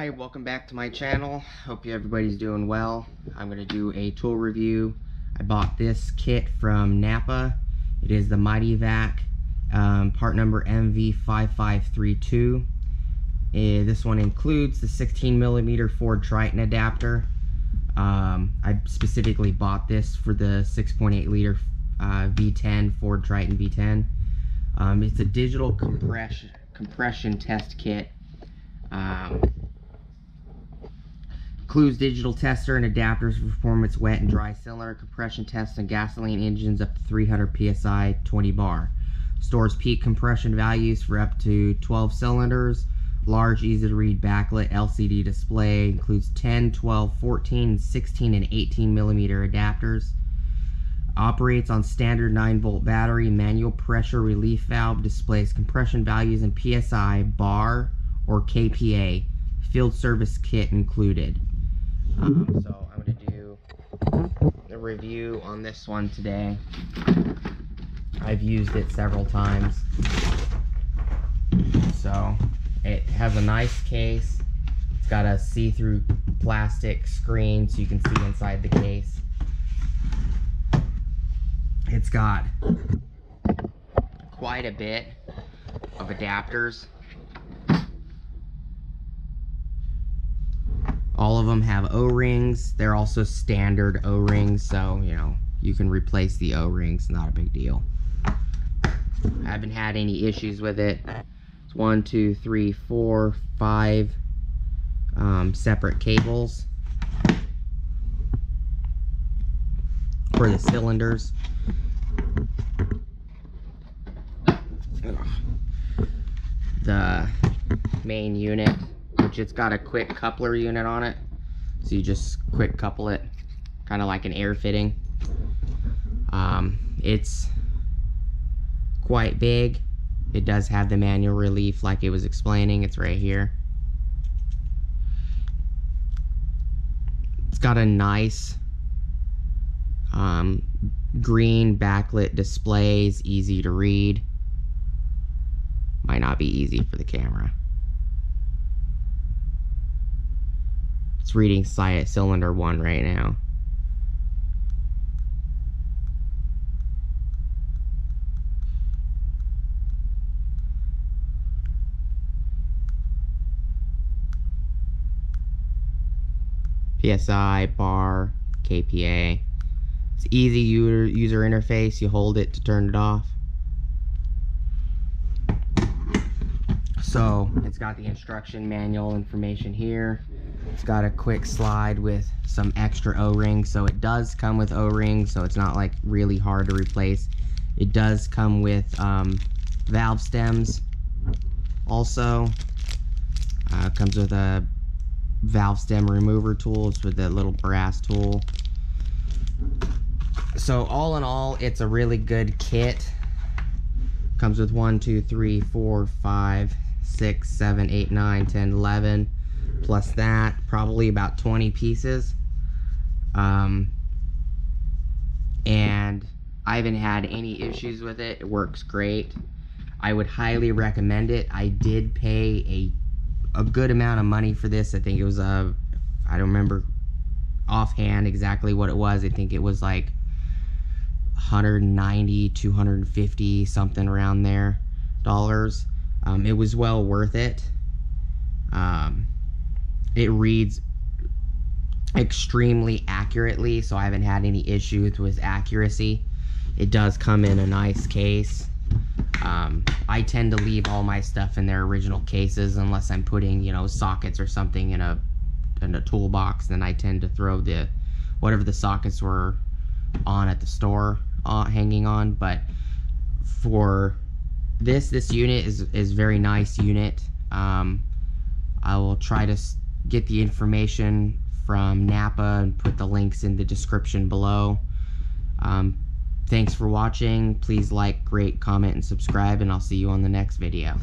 Hi, welcome back to my channel. Hope you everybody's doing well. I'm to do a tool review. I bought this kit from Napa. It is the Mighty Vac, um, part number MV5532. Uh, this one includes the 16 millimeter Ford Triton adapter. Um, I specifically bought this for the 6.8 liter uh, V10 Ford Triton V10. Um, it's a digital compression compression test kit. Um, includes digital tester and adapters for performance wet and dry cylinder compression tests and gasoline engines up to 300 psi 20 bar. Stores peak compression values for up to 12 cylinders. Large, easy to read backlit LCD display includes 10, 12, 14, 16, and 18 millimeter adapters. Operates on standard 9 volt battery, manual pressure relief valve, displays compression values in PSI, bar, or KPA. Field service kit included. Um, so I'm going to do a review on this one today. I've used it several times. So it has a nice case. It's got a see-through plastic screen so you can see inside the case. It's got quite a bit of adapters All of them have O-rings. They're also standard O-rings, so, you know, you can replace the O-rings. Not a big deal. I haven't had any issues with it. It's one, two, three, four, five um, separate cables for the cylinders. The main unit it's got a quick coupler unit on it. So you just quick couple it, kind of like an air fitting. Um, it's quite big. It does have the manual relief like it was explaining. It's right here. It's got a nice um, green backlit displays, easy to read. Might not be easy for the camera. It's reading cylinder 1 right now. PSI, bar, KPA. It's easy user, user interface. You hold it to turn it off. So it's got the instruction manual information here. It's got a quick slide with some extra O-rings. So it does come with O-rings, so it's not like really hard to replace. It does come with um, valve stems also. Uh, comes with a valve stem remover tool. It's with the little brass tool. So all in all, it's a really good kit. Comes with one, two, three, four, five, 6, 7, 8, 9, 10, 11. Plus that, probably about 20 pieces. Um, and I haven't had any issues with it. It works great. I would highly recommend it. I did pay a a good amount of money for this. I think it was a uh, don't remember offhand exactly what it was. I think it was like 190, 250 something around there dollars. Um, it was well worth it. Um, it reads extremely accurately, so I haven't had any issues with accuracy. It does come in a nice case. Um, I tend to leave all my stuff in their original cases unless I'm putting, you know, sockets or something in a in a toolbox. Then I tend to throw the whatever the sockets were on at the store uh, hanging on. But for this this unit is is very nice unit. Um, I will try to get the information from Napa and put the links in the description below. Um, thanks for watching. Please like, rate, comment, and subscribe, and I'll see you on the next video.